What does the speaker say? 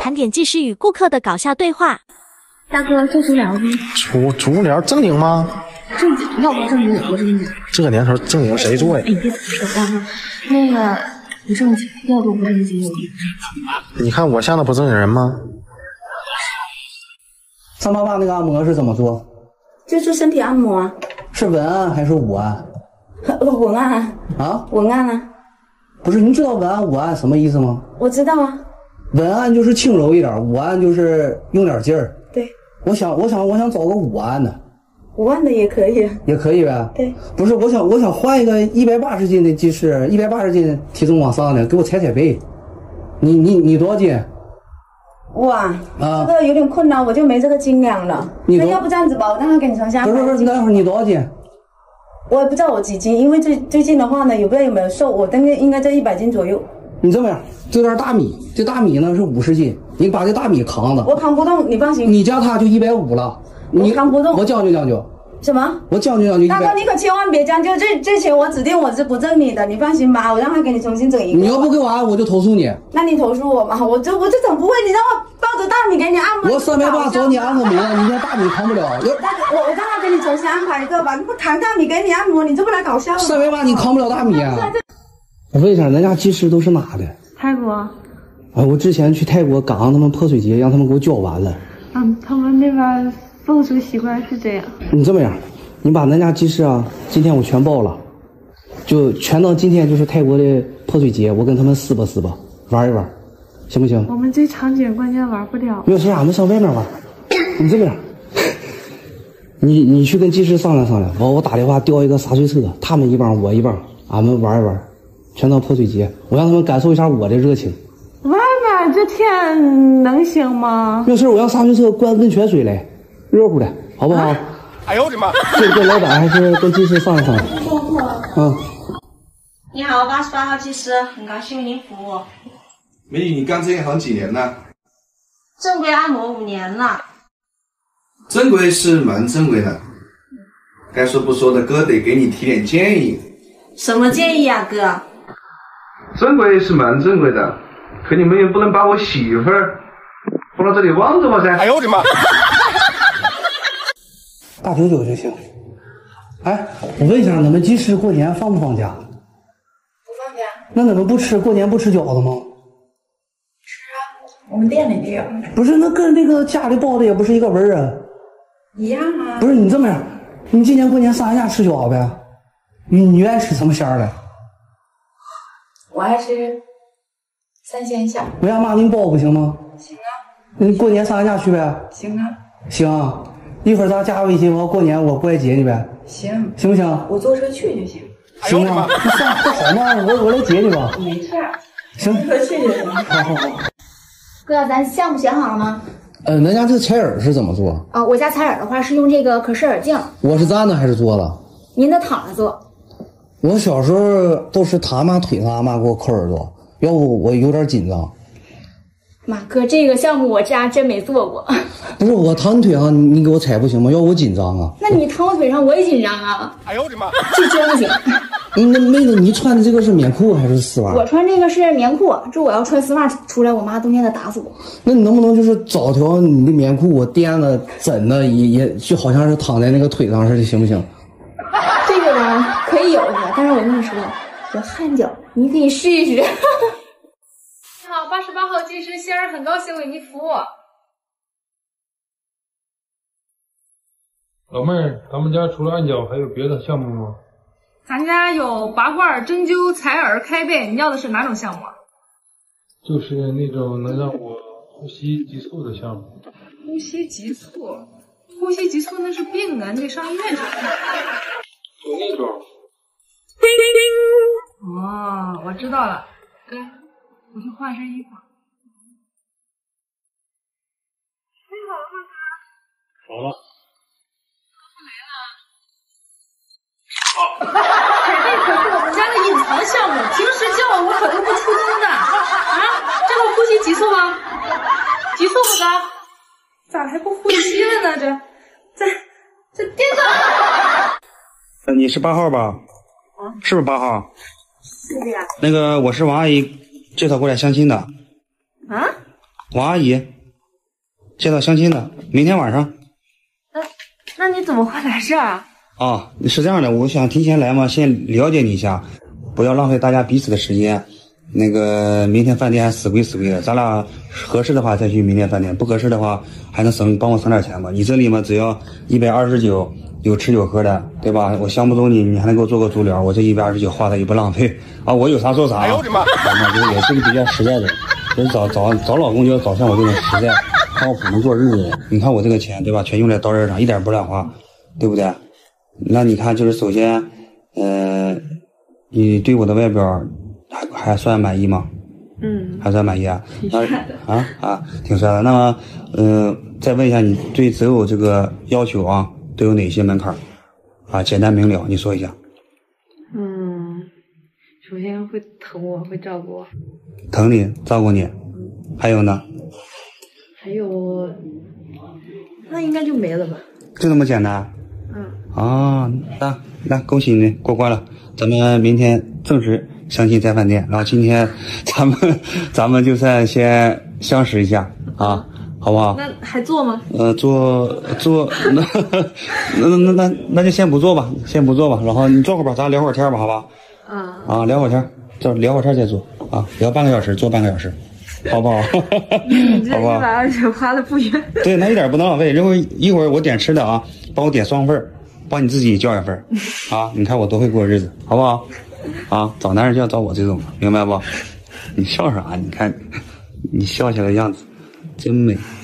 盘点技师与顾客的搞笑对话。大哥，做足疗吗？足足疗正经吗？正经，要不正经也不正经。这个年头正经谁做呀？哎，你别说啊，那个不正经，要不不正经，有不正经。你看我像那不正经人吗？三八八那个按摩是怎么做？就做身体按摩啊，是文案还是武案？文案啊，啊，文案啊，不是，你知道文案武案什么意思吗？我知道啊。文案就是轻柔一点，武案就是用点劲儿。对，我想，我想，我想找个武案的，五万的也可以。也可以呗。对，不是，我想，我想换一个一百八十斤的技师，一百八十斤体重往上的，给我踩踩背。你你你多少斤？哇，啊这个有点困难，我就没这个斤两了。那要不这样子吧，我让他给你重新安不是不是，排。等会儿你多少斤？我也不知道我几斤，因为最最近的话呢，也不知道有没有瘦，我大概应该在一百斤左右。你这么样，这袋大米，这大米呢是五十斤，你把这大米扛着，我扛不动，你放心。你加他就一百五了。你扛不动我将就将就，什么？我将就将就大哥，你可千万别将就，这这钱我指定我是不挣你的，你放心吧，我让他给你重新整一个。你要不给我按，我就投诉你。那你投诉我嘛？我这我这整不会，你让我抱着大米给你按摩。我三百八找你按摩。个摩，你这大米扛不了。大哥，我我让他给你重新安排一个吧，你不扛大米给你按摩，你这不来搞笑了吗？三百八你扛不了大米啊！我问一下，咱家技师都是哪的？泰国，啊，我之前去泰国赶上他们泼水节，让他们给我教完了。嗯，他们那边风俗习惯是这样。你这么样，你把咱家技师啊，今天我全报了，就全当今天就是泰国的泼水节，我跟他们撕吧撕吧，玩一玩，行不行？我们这场景关键玩不了。没有事，俺们上外面玩。你这么样，你你去跟技师商量商量，完我打电话调一个洒水车，他们一帮我一帮，俺们玩一玩，全当泼水节，我让他们感受一下我的热情。外面这天能行吗？没有事，我让洒水车灌温泉水来，热乎的，好不好？哎呦我的妈！这跟老板还是跟技师商量商量？嗯，你好，八十八号技师，很高兴为您服务。美女，你干这一行几年了？正规按摩五年了，正规是蛮正规的，该说不说的，哥得给你提点建议。什么建议啊，哥？正规是蛮正规的，可你们也不能把我媳妇儿放到这里望着我噻。哎呦我的妈！大九九就行。哎，我问一下，你们技师过年放不放假？不放假，那你们不吃过年不吃饺子吗？我们店里就有，不是，那跟那个家里包的也不是一个味儿啊。一样啊。不是你这么样，你今年过年上俺家吃饺子呗？你你愿意吃什么馅儿的？我爱吃三鲜馅。我让妈给你包不行吗？行啊，你过年上俺家去呗？行啊，行，一会儿咱加微信，我过年我过来接你呗，行，行不行？我坐车去就行。行啊，那算不好吗？我我来接你吧。没事儿，行，坐车去就行。好好好。哥，咱项目选好了吗？呃，咱家这个采耳是怎么做？啊、我家采耳的话是用这个可视耳镜，我是站着还是坐着？您得躺着做。我小时候都是他妈腿上，俺妈给我抠耳朵，要不我有点紧张。妈，哥，这个项目我家真没做过。不是我躺你腿上，你你给我踩不行吗？要我紧张啊。那你躺我腿上，我也紧张啊。哎呦我的妈！这真不行。嗯那妹子，你穿的这个是棉裤还是丝袜？我穿这个是棉裤，这我要穿丝袜出来，我妈冬天得打死我。那你能不能就是找条你的棉裤，我垫着枕着，也也就好像是躺在那个腿上似的，行不行？可以有的，但是我跟你说，有汗脚，你可以试一试。你好，八十八号技师仙儿，很高兴为您服务。老妹儿，咱们家除了按脚还有别的项目吗？咱家有拔罐、针灸、采耳、开背，你要的是哪种项目啊？就是那种能让我呼吸急促的项目。呼吸急促，呼吸急促那是病啊，你得上医院去看。就那种。哦，我知道了，哥，我去换身衣服。好了吗，哥？好了，这可是我们家的隐藏项目，平时叫我可都不出声的啊！这个呼吸急促吗？急促不高？咋还不呼吸了呢？这这这颠倒。呃，你是八号吧？啊是不是八号？是的呀。那个我是王阿姨介绍过来相亲的。啊？王阿姨，介绍相亲的，明天晚上。那那你怎么会来这儿啊？啊，是这样的，我想提前来嘛，先了解你一下，不要浪费大家彼此的时间。那个明天饭店还死贵死贵的，咱俩合适的话再去明天饭店，不合适的话还能省帮我省点钱吧？你这里嘛只要一百二十九，有吃有喝的，对吧？我相不中你，你还能给我做个足疗，我这一百二十九花的也不浪费啊！我有啥说啥。哎呦我的妈！就是我是个比较实在的，就是找找找老公就要找像我这种实在、靠谱、能过日子的。你看我这个钱，对吧？全用在刀刃上，一点不乱花，对不对？那你看，就是首先，呃，你对我的外表。还还算满意吗？嗯，还算满意啊？挺帅的啊啊，挺帅的。那么，嗯，再问一下，你对择偶这个要求啊，都有哪些门槛？啊，简单明了，你说一下。嗯，首先会疼我，会照顾我。疼你，照顾你。还有呢？还有，那应该就没了吧？就这么简单？嗯。啊，那那恭喜你过关了，咱们明天正式。相亲在饭店，然后今天咱们 咱们就算先相识一下啊，好不好？那还做吗？呃，做做 那那那那那就先不做吧，先不做吧。然后你坐会儿吧，咱聊会儿天吧，好吧？啊啊，聊会儿天，这聊会儿天再做啊，聊半个小时，做半个小时，好不好？你这一百二十花的不冤。对，那一点不能浪费。一会儿一会儿我点吃的啊，帮我点双份儿帮你自己叫一份儿啊。你看我多会过日子，好不好？啊，找男人就要找我这种，明白不？你笑啥？你看，你笑起来样子真美。